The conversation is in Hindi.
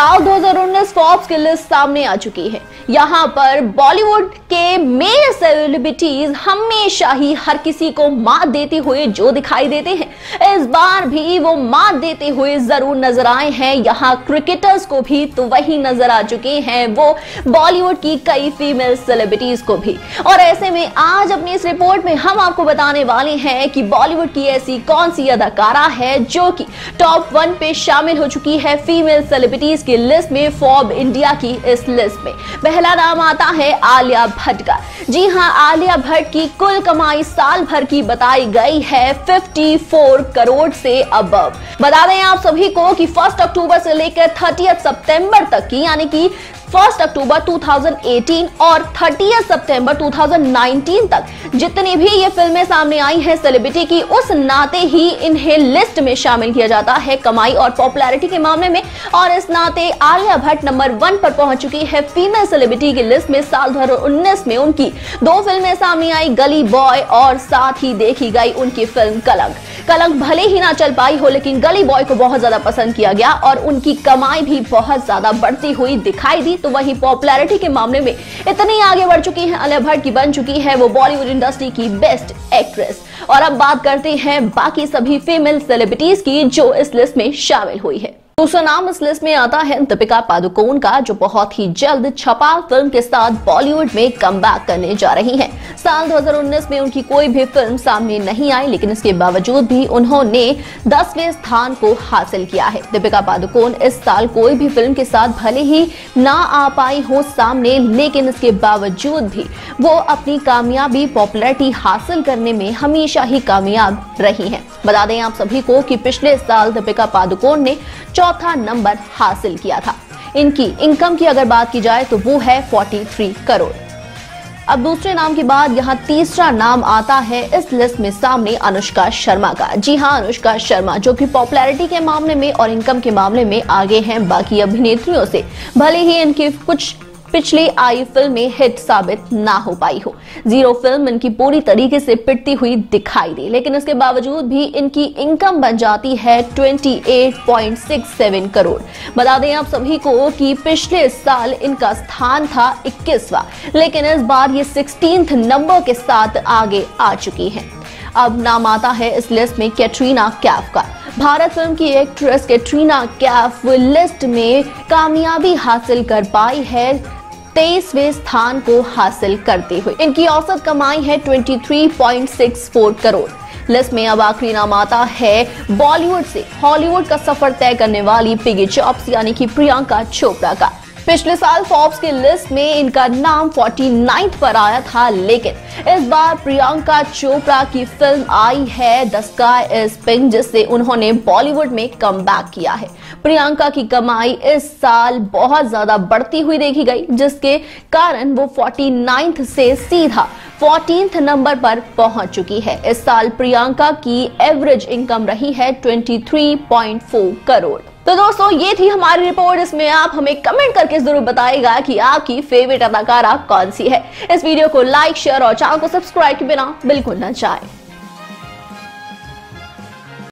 साल 2019 फॉर्ब्स की लिस्ट सामने आ चुकी है। यहाँ पर बॉलीवुड के मेल सेलिब्रिटीज हमेशा ही हर किसी को मात देते हुए जो दिखाई देते हैं। इस बार भी वो मात देते हुए ज़रूर नज़र आए हैं। यहाँ क्रिकेटर्स को भी तो वही नज़र आ चुके हैं। वो बॉलीवुड की कई फीमेल सेलिब्रिटीज को भी। और ऐसे में आज अपनी इस रिपोर्ट में हम आपको बताने वाले हैं कि बॉलीवुड की ऐसी कौन सी अदाकारा है जो कि टॉप वन पे शामिल हो चुकी है फीमेल सेलिब्रिटीज की लिस्ट में फॉर्ब इंडिया की इस लिस्ट में। पहला नाम आता है आलिया भट्ट का जी हाँ आलिया भट्ट की कुल कमाई साल भर की बताई गई है 54 करोड़ से अब। बता दें आप सभी को कि फ़र्स्ट अक्टूबर से लेकर थर्टी सितंबर तक की, यानी कि फ़र्स्ट अक्टूबर 2018 और 30 सितंबर 2019 तक। जितनी भी ये फ़िल्में सामने आई हैं सेलिब्रिटी की, उस नाते ही इन्हें लिस्ट में शामिल किया जाता है। कमाई और पॉपुलैरिटी के मामले में। और इस नाते आलिया भट्ट नंबर वन पर पहुँच चुकी है फीमेल सेलिब्रिटी की लिस्ट में साल 2019 में उनकी। दो फ़िल्में सामने आई, गली बॉय, और साथ ही देखी गई उनकी फ़िल्म कलंक। कलंक भले ही ना चल पाई हो, लेकिन गली बॉय को बहुत ज़्यादा पसंद किया गया और उनकी कमाई भी बहुत ज़्यादा बढ़ती हुई दिखाई दी। तो वही पॉपुलैरिटी के मामले में इतनी आगे बढ़ चुकी है अलिया भट्ट की बन चुकी है वो बॉलीवुड इंडस्ट्री की बेस्ट एक्ट्रेस और अब बात करते हैं बाकी सभी फीमेल सेलिब्रिटीज की जो इस लिस्ट में शामिल हुई है दूसरा नाम इस लिस्ट में आता है दीपिका पादुकोण का, जो बहुत ही जल्द छपाल फ़िल्म के साथ बॉलीवुड में कम करने जा रही हैं। साल 2019 में उनकी कोई भी फ़िल्म सामने नहीं आई, लेकिन इसके बावजूद भी उन्होंने दसवें स्थान को हासिल किया है दीपिका पादुकोण इस साल कोई भी फ़िल्म के साथ भले ही ना आ पाई हो सामने, लेकिन इसके बावजूद भी वो अपनी कामयाबी पॉपुलरिटी हासिल करने में हमेशा ही कामयाब रही है। बता दें आप सभी को कि पिछले साल दीपिका पादुकोण ने चौथा नंबर हासिल किया था। इनकी इनकम की अगर बात की जाए तो वो है 43 करोड़। अब दूसरे नाम के बाद यहाँ तीसरा नाम आता है इस लिस्ट में सामने अनुष्का शर्मा का। जी हाँ अनुष्का शर्मा, जो कि पॉपुलैरिटी के मामले में और इनकम के मामले में आगे हैं। बाकी अभिनेत्रियों से भले ही इनके कुछ पिछली आई फ़िल्म में हिट साबित ना हो पाई हो। ज़ीरो फ़िल्म इनकी पूरी तरीके से पिटती हुई दिखाई दी, लेकिन इसके बावजूद भी इनकी इनकम बन जाती है 28.67 करोड़। बता दें आप सभी को कि पिछले साल इनका स्थान था 21वां लेकिन इस बार ये सिक्सटीन नंबर के साथ आगे आ चुकी है। अब नाम आता है इस लिस्ट में कैटरीना कैफ का। भारत फ़िल्म की एक्ट्रेस कैटरीना कैफ लिस्ट में कामयाबी हासिल कर पाई है तेईसवें स्थान को हासिल करते हुए। इनकी औसत कमाई है 23.64 करोड़। लिस्ट में अब आखिरी नाम आता है बॉलीवुड से। हॉलीवुड का सफ़र तय करने वाली पिगी चॉप्स, यानी कि प्रियंका चोपड़ा का। पिछले साल फॉर्ब्स की लिस्ट में इनका नाम 49 पर आया था, लेकिन इस बार प्रियंका चोपड़ा की फ़िल्म आई है द स्काई इज़ पिंक जिससे उन्होंने बॉलीवुड में कम किया है। प्रियंका की कमाई इस साल बहुत ज़्यादा बढ़ती हुई देखी गई, जिसके कारण वो 49 से सीधा 14th नंबर पर पहुँच चुकी है। इस साल प्रियंका की एवरेज इनकम रही है 23.4 करोड़। तो दोस्तों, ये थी हमारी रिपोर्ट इसमें आप हमें कमेंट करके ज़रूर बताएगा कि आपकी फेवरेट अदाकारा कौन सी है। इस वीडियो को लाइक शेयर और चैनल को सब्सक्राइब के बिना बिल्कुल ना चाहें